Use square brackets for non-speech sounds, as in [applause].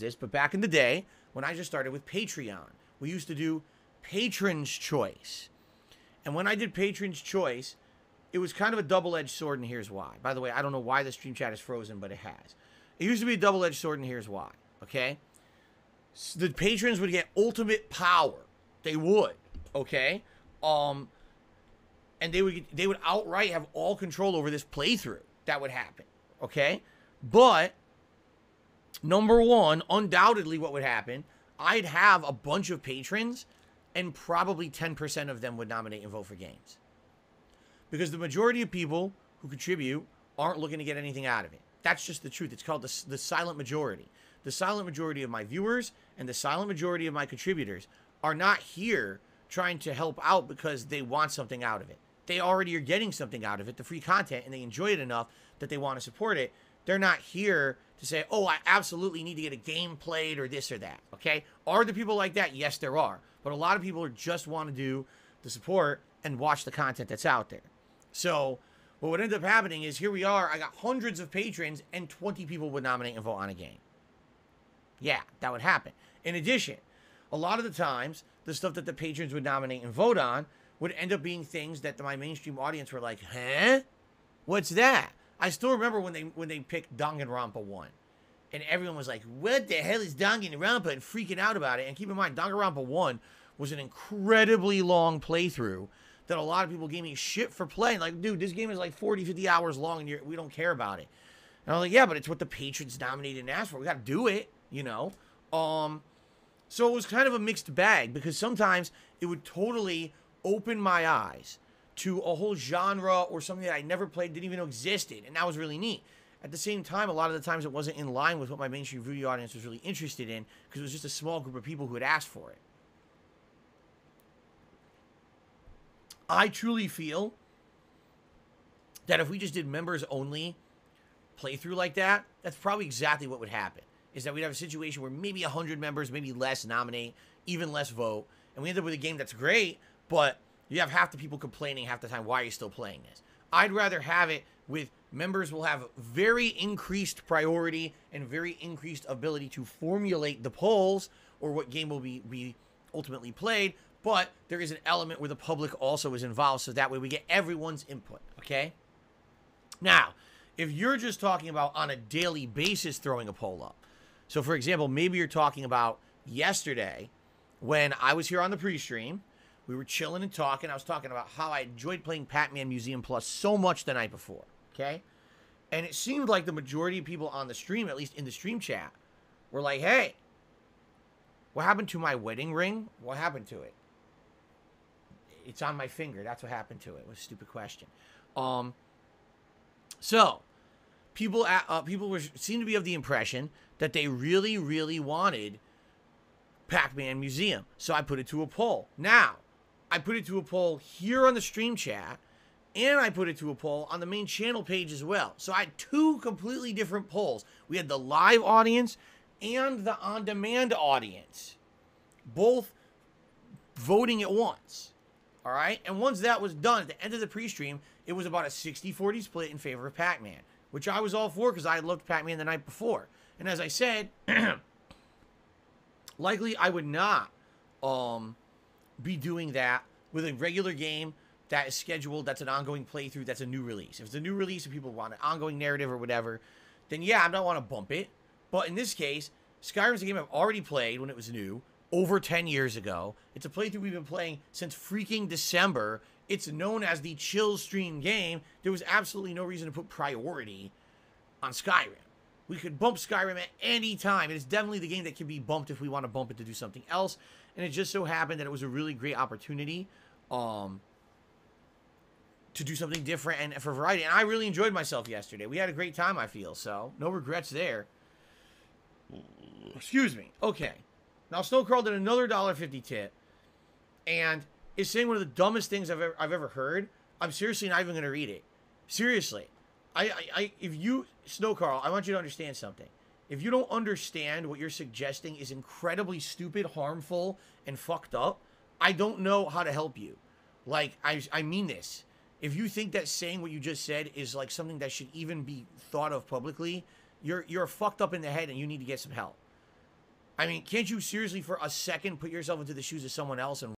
this, but back in the day when I just started with Patreon, we used to do Patron's Choice. And when I did Patron's Choice, it was kind of a double edged sword, and here's why. By the way, I don't know why the stream chat is frozen, but it has. It used to be a double edged sword, and here's why. Okay? the patrons would get ultimate power. They would. Okay? Um, and they would they would outright have all control over this playthrough. That would happen. Okay? But number one, undoubtedly what would happen, I'd have a bunch of patrons and probably 10% of them would nominate and vote for games. Because the majority of people who contribute aren't looking to get anything out of it. That's just the truth. It's called the, the silent majority. The silent majority of my viewers and the silent majority of my contributors are not here trying to help out because they want something out of it. They already are getting something out of it, the free content, and they enjoy it enough that they want to support it. They're not here to say, oh, I absolutely need to get a game played or this or that. Okay. Are there people like that? Yes, there are. But a lot of people just want to do the support and watch the content that's out there. So what would end up happening is here we are. I got hundreds of patrons and 20 people would nominate and vote on a game. Yeah, that would happen. In addition, a lot of the times, the stuff that the patrons would nominate and vote on would end up being things that my mainstream audience were like, huh? What's that? I still remember when they when they picked Danganronpa 1. And everyone was like, what the hell is Danganronpa? And freaking out about it. And keep in mind, Danganronpa 1 was an incredibly long playthrough that a lot of people gave me shit for playing. Like, dude, this game is like 40, 50 hours long and we don't care about it. And I was like, yeah, but it's what the patrons nominated and asked for. We got to do it, you know? Um, so it was kind of a mixed bag because sometimes it would totally open my eyes to a whole genre or something that I never played, didn't even know existed. And that was really neat. At the same time, a lot of the times it wasn't in line with what my mainstream video audience was really interested in because it was just a small group of people who had asked for it. I truly feel that if we just did members only playthrough like that, that's probably exactly what would happen. Is that we'd have a situation where maybe 100 members, maybe less nominate, even less vote, and we end up with a game that's great, but you have half the people complaining half the time, why are you still playing this? I'd rather have it with members will have very increased priority and very increased ability to formulate the polls or what game will be, be ultimately played but there is an element where the public also is involved, so that way we get everyone's input, okay? Now, if you're just talking about on a daily basis throwing a poll up, so for example, maybe you're talking about yesterday when I was here on the pre stream, we were chilling and talking. I was talking about how I enjoyed playing Pac Man Museum Plus so much the night before, okay? And it seemed like the majority of people on the stream, at least in the stream chat, were like, hey, what happened to my wedding ring? What happened to it? it's on my finger. That's what happened to it. Was a stupid question. Um, so people uh, people were seem to be of the impression that they really really wanted Pac-Man Museum. So I put it to a poll. Now, I put it to a poll here on the stream chat and I put it to a poll on the main channel page as well. So I had two completely different polls. We had the live audience and the on-demand audience both voting at once. All right. And once that was done, at the end of the pre stream, it was about a 60 40 split in favor of Pac Man, which I was all for because I had looked Pac Man the night before. And as I said, [clears throat] likely I would not um, be doing that with a regular game that is scheduled, that's an ongoing playthrough, that's a new release. If it's a new release and people want an ongoing narrative or whatever, then yeah, I don't want to bump it. But in this case, Skyrim's a game I've already played when it was new over 10 years ago. It's a playthrough we've been playing since freaking December. It's known as the chill stream game. There was absolutely no reason to put priority on Skyrim. We could bump Skyrim at any time. It is definitely the game that can be bumped if we want to bump it to do something else. And it just so happened that it was a really great opportunity um, to do something different and for variety. And I really enjoyed myself yesterday. We had a great time, I feel. So no regrets there. Excuse me. Okay. Now, Snowcrawl did another $1.50 tip and is saying one of the dumbest things I've ever, I've ever heard. I'm seriously not even going to read it. Seriously. I, I, I, if you, Snow Carl, I want you to understand something. If you don't understand what you're suggesting is incredibly stupid, harmful, and fucked up, I don't know how to help you. Like, I, I mean this. If you think that saying what you just said is like something that should even be thought of publicly, you're you're fucked up in the head and you need to get some help. I mean, can't you seriously for a second put yourself into the shoes of someone else and